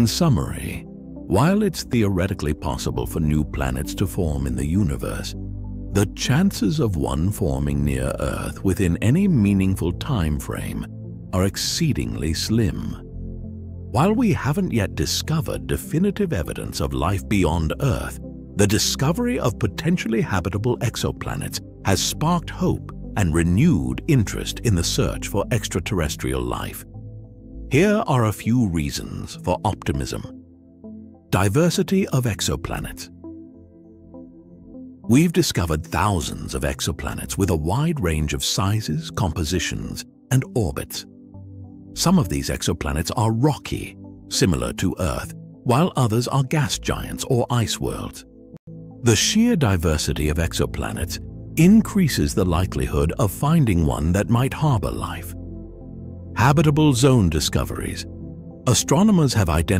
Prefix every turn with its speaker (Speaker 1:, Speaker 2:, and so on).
Speaker 1: In summary, while it's theoretically possible for new planets to form in the universe, the chances of one forming near Earth within any meaningful time frame are exceedingly slim. While we haven't yet discovered definitive evidence of life beyond Earth, the discovery of potentially habitable exoplanets has sparked hope and renewed interest in the search for extraterrestrial life. Here are a few reasons for optimism. Diversity of exoplanets. We've discovered thousands of exoplanets with a wide range of sizes, compositions, and orbits. Some of these exoplanets are rocky, similar to Earth, while others are gas giants or ice worlds. The sheer diversity of exoplanets increases the likelihood of finding one that might harbor life. Habitable zone discoveries. Astronomers have identified